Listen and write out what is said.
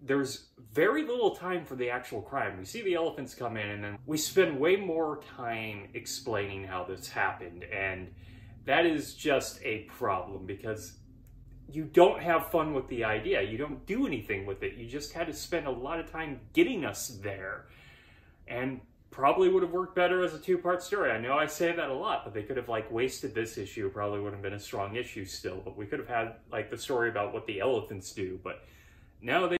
there's very little time for the actual crime. We see the elephants come in and then we spend way more time explaining how this happened. And that is just a problem because you don't have fun with the idea. You don't do anything with it. You just had to spend a lot of time getting us there. And probably would have worked better as a two-part story. I know I say that a lot, but they could have like wasted this issue. Probably would have been a strong issue still, but we could have had like the story about what the elephants do. But now they